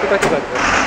끄덕끄덕